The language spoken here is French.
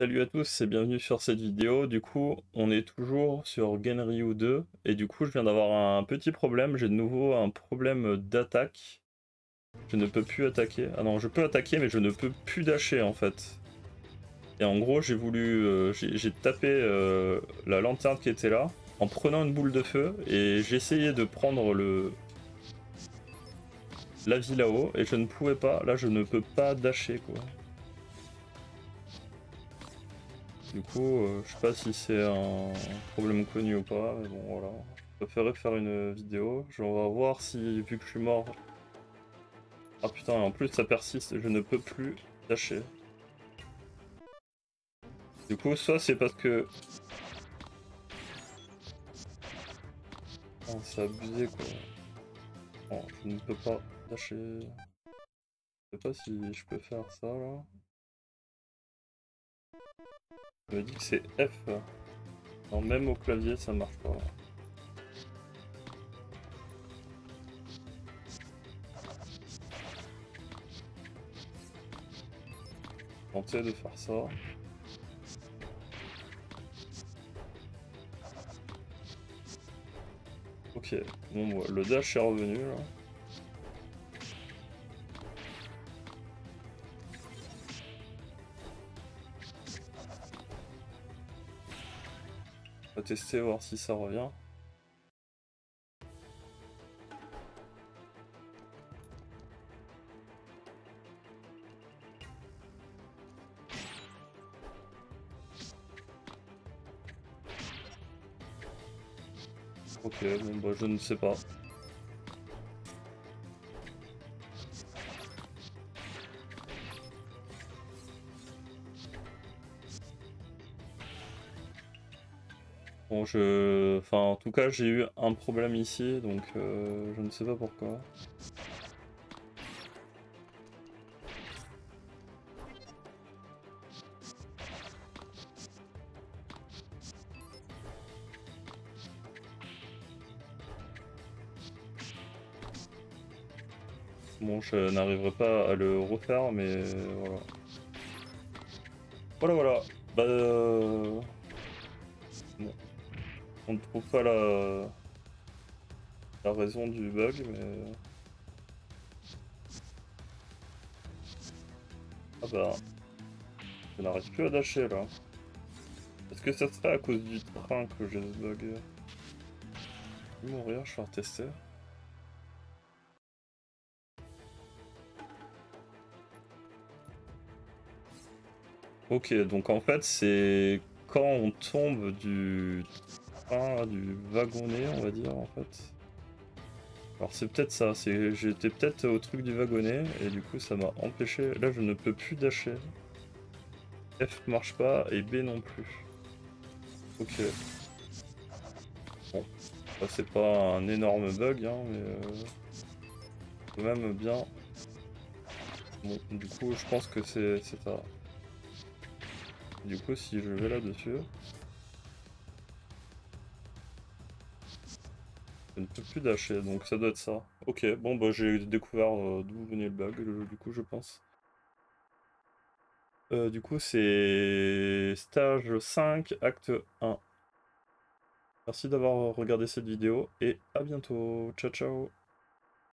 Salut à tous et bienvenue sur cette vidéo. Du coup, on est toujours sur Genryu 2 et du coup, je viens d'avoir un petit problème. J'ai de nouveau un problème d'attaque. Je ne peux plus attaquer. Ah non, je peux attaquer mais je ne peux plus dasher en fait. Et en gros, j'ai voulu... euh, j'ai tapé euh, la lanterne qui était là en prenant une boule de feu et j'ai essayé de prendre le... La vie là-haut et je ne pouvais pas. Là, je ne peux pas dasher quoi. Du coup, euh, je sais pas si c'est un problème connu ou pas, mais bon voilà. Je préférais faire une vidéo. Je vais voir si, vu que je suis mort... Ah putain, en plus ça persiste, je ne peux plus lâcher. Du coup, soit c'est parce que... Oh, c'est abusé quoi. Bon, je ne peux pas lâcher. Je sais pas si je peux faire ça là. Je me dis que c'est F. Non, même au clavier, ça marche pas. Tenter de faire ça. Ok, bon, le dash est revenu là. On va tester, voir si ça revient. Ok, bon bah je ne sais pas. Bon, je... Enfin, en tout cas, j'ai eu un problème ici, donc euh, je ne sais pas pourquoi. Bon, je n'arriverai pas à le refaire, mais voilà. Voilà, voilà. Bah... euh. On ne trouve pas la... la raison du bug, mais... Ah bah... Je n'arrive plus à dasher là. Est-ce que ça serait à cause du train que j'ai ce bug mourir, je vais retester. Ok, donc en fait c'est quand on tombe du du wagonnet, on va dire en fait. Alors c'est peut-être ça, j'étais peut-être au truc du wagonnet et du coup ça m'a empêché. Là je ne peux plus dasher. F marche pas et B non plus. Ok. Bon, ça c'est pas un énorme bug, hein, mais euh, quand même bien. Bon, du coup je pense que c'est ça. Du coup, si je vais là-dessus, ne plus dasher, donc ça doit être ça. Ok, bon bah j'ai découvert euh, d'où venait le bug, le- du coup je pense. Euh, du coup c'est stage 5, acte 1. Merci d'avoir regardé cette vidéo et à bientôt. Ciao ciao